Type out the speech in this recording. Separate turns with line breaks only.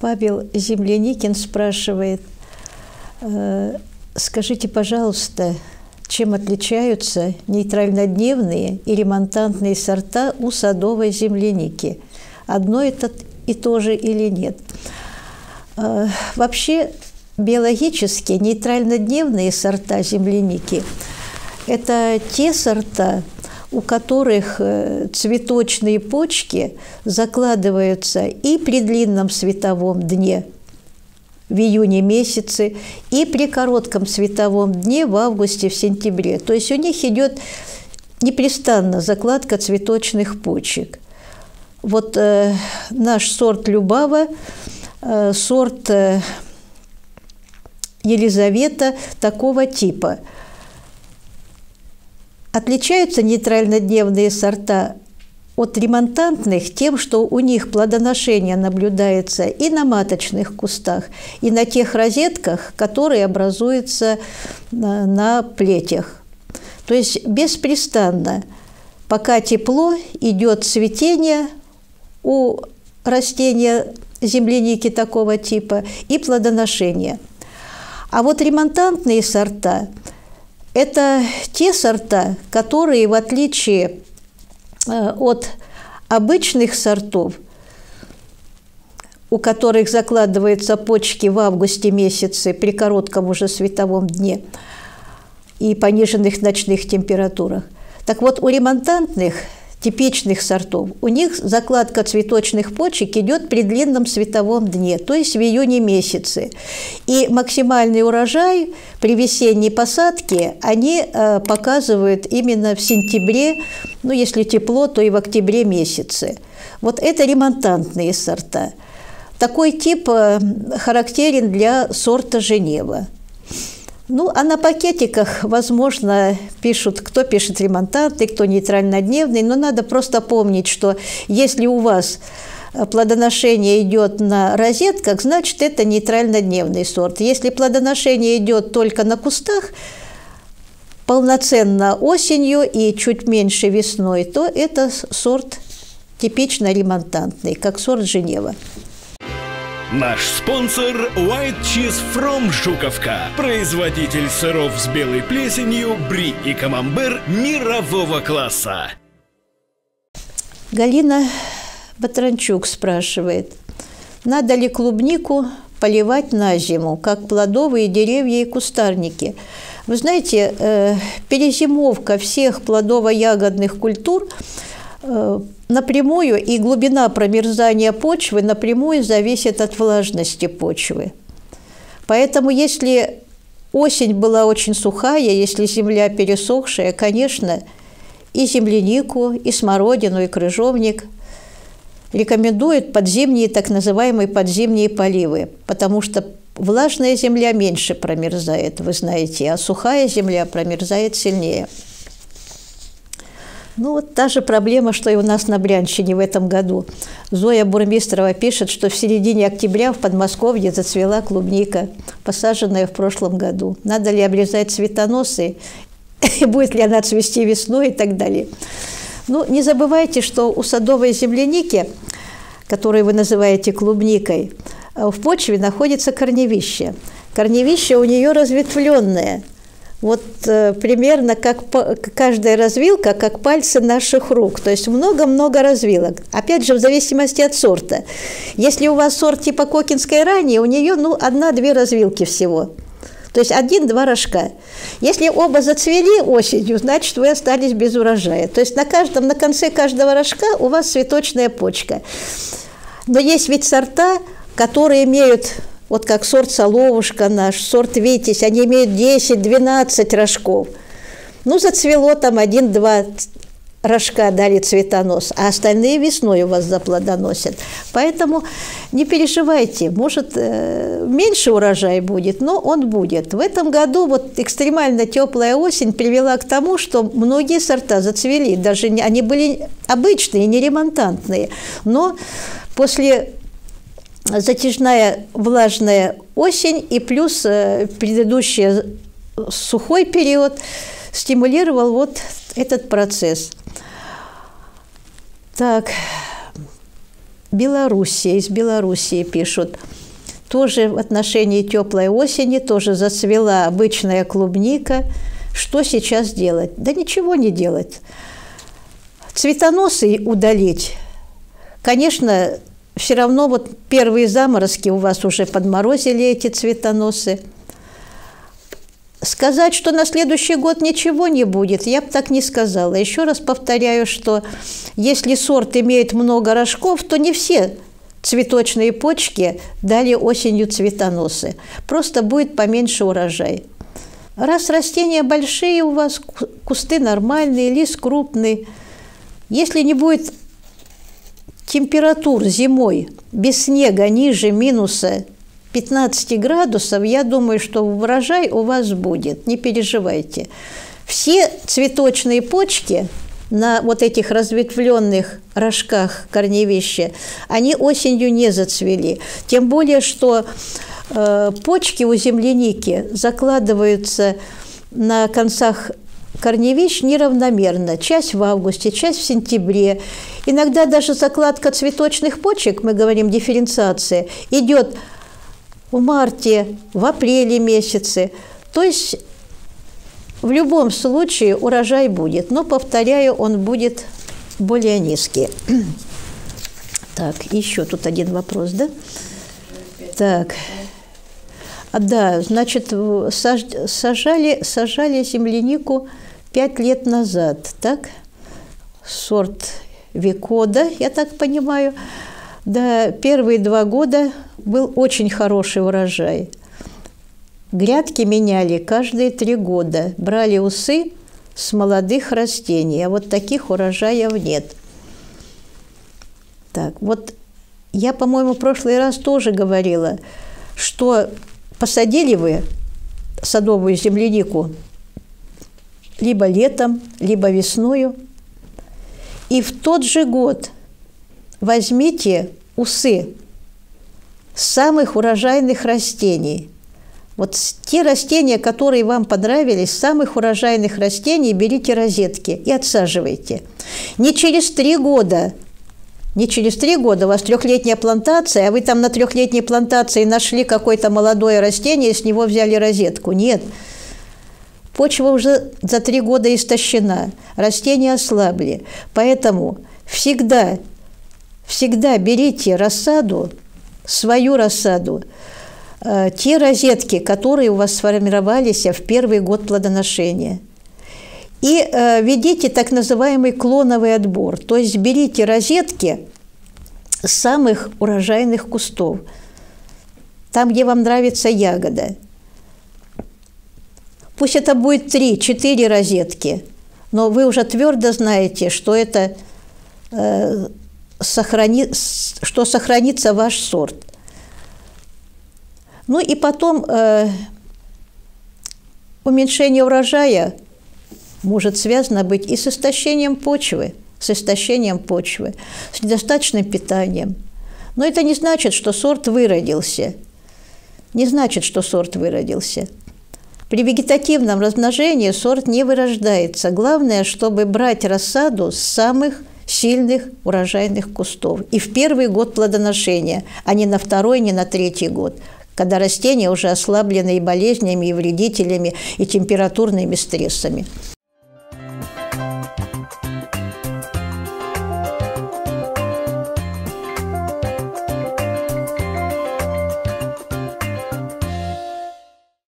Павел Земляникин спрашивает, э, скажите, пожалуйста, чем отличаются нейтральнодневные и ремонтантные сорта у садовой земляники? Одно это и то же или нет? Э, вообще, биологически нейтральнодневные сорта земляники – это те сорта, у которых э, цветочные почки закладываются и при длинном световом дне в июне месяце, и при коротком световом дне в августе, в сентябре. То есть у них идет непрестанно закладка цветочных почек. Вот э, наш сорт Любава, э, сорт э, Елизавета такого типа – Отличаются нейтрально-дневные сорта от ремонтантных тем, что у них плодоношение наблюдается и на маточных кустах, и на тех розетках, которые образуются на, плетях. То есть беспрестанно, пока тепло, идет цветение у растения земляники такого типа и плодоношение. А вот ремонтантные сорта – это те сорта, которые, в отличие э, от обычных сортов, у которых закладываются почки в августе месяце при коротком уже световом дне и пониженных ночных температурах. Так вот, у ремонтантных типичных сортов, у них закладка цветочных почек идет при длинном световом дне, то есть в июне месяце. И максимальный урожай при весенней посадке они э, показывают именно в сентябре, ну если тепло, то и в октябре месяце. Вот это ремонтантные сорта. Такой тип э, характерен для сорта Женева – ну, а на пакетиках, возможно, пишут, кто пишет ремонтанты, кто нейтрально-дневный, но надо просто помнить, что если у вас плодоношение идет на розетках, значит, это нейтрально-дневный сорт. Если плодоношение идет только на кустах, полноценно осенью и чуть меньше весной, то это сорт типично ремонтантный, как сорт Женева.
Наш спонсор White Cheese from Жуковка. Производитель сыров с белой плесенью, бри и камамбер мирового класса.
Галина Батранчук спрашивает, надо ли клубнику поливать на зиму, как плодовые деревья и кустарники? Вы знаете, э, перезимовка всех плодово-ягодных культур э, напрямую и глубина промерзания почвы напрямую зависит от влажности почвы. Поэтому если осень была очень сухая, если земля пересохшая, конечно, и землянику, и смородину, и крыжовник рекомендуют подзимние, так называемые подзимние поливы, потому что влажная земля меньше промерзает, вы знаете, а сухая земля промерзает сильнее. Ну, вот та же проблема, что и у нас на Брянщине в этом году. Зоя Бурмистрова пишет, что в середине октября в Подмосковье зацвела клубника, посаженная в прошлом году. Надо ли обрезать цветоносы, будет ли она цвести весной и так далее. Ну, не забывайте, что у садовой земляники, которую вы называете клубникой, в почве находится корневище. Корневище у нее разветвленное – вот э, примерно как каждая развилка, как пальцы наших рук. То есть много-много развилок. Опять же, в зависимости от сорта. Если у вас сорт типа Кокинской ранее, у нее ну, одна-две развилки всего. То есть один-два рожка. Если оба зацвели осенью, значит, вы остались без урожая. То есть на каждом, на конце каждого рожка у вас цветочная почка. Но есть ведь сорта, которые имеют вот как сорт соловушка наш, сорт витязь, они имеют 10-12 рожков. Ну, зацвело там один-два рожка дали цветонос, а остальные весной у вас заплодоносят. Поэтому не переживайте, может, э, меньше урожай будет, но он будет. В этом году вот экстремально теплая осень привела к тому, что многие сорта зацвели, даже они были обычные, не ремонтантные, но после затяжная влажная осень и плюс э, предыдущий сухой период стимулировал вот этот процесс. Так, Белоруссия, из Белоруссии пишут. Тоже в отношении теплой осени, тоже зацвела обычная клубника. Что сейчас делать? Да ничего не делать. Цветоносы удалить. Конечно, все равно вот первые заморозки у вас уже подморозили эти цветоносы. Сказать, что на следующий год ничего не будет, я бы так не сказала. Еще раз повторяю, что если сорт имеет много рожков, то не все цветочные почки дали осенью цветоносы. Просто будет поменьше урожай. Раз растения большие у вас, кусты нормальные, лист крупный, если не будет температур зимой без снега ниже минуса 15 градусов, я думаю, что урожай у вас будет, не переживайте. Все цветочные почки на вот этих разветвленных рожках корневища, они осенью не зацвели. Тем более, что э, почки у земляники закладываются на концах корневищ неравномерно. Часть в августе, часть в сентябре. Иногда даже закладка цветочных почек, мы говорим дифференциация, идет в марте, в апреле месяце. То есть в любом случае урожай будет, но, повторяю, он будет более низкий. Так, еще тут один вопрос, да? Так. Да, значит, сажали, сажали землянику пять лет назад, так? Сорт Викода, я так понимаю. Да, первые два года был очень хороший урожай. Грядки меняли каждые три года, брали усы с молодых растений, а вот таких урожаев нет. Так, вот я, по-моему, в прошлый раз тоже говорила, что посадили вы садовую землянику либо летом, либо весною, и в тот же год возьмите усы самых урожайных растений. Вот те растения, которые вам понравились, самых урожайных растений, берите розетки и отсаживайте. Не через три года, не через три года у вас трехлетняя плантация, а вы там на трехлетней плантации нашли какое-то молодое растение и с него взяли розетку. Нет. Почва уже за три года истощена, растения ослабли. Поэтому всегда, всегда берите рассаду свою рассаду, э, те розетки, которые у вас сформировались в первый год плодоношения. И э, ведите так называемый клоновый отбор, то есть берите розетки самых урожайных кустов, там, где вам нравится ягода. Пусть это будет 3-4 розетки, но вы уже твердо знаете, что это э, сохрани, что сохранится ваш сорт. Ну и потом э, уменьшение урожая может связано быть и с истощением почвы, с истощением почвы, с недостаточным питанием. Но это не значит, что сорт выродился. Не значит, что сорт выродился. При вегетативном размножении сорт не вырождается. Главное, чтобы брать рассаду с самых сильных урожайных кустов. И в первый год плодоношения, а не на второй, не на третий год когда растения уже ослаблены и болезнями, и вредителями, и температурными стрессами.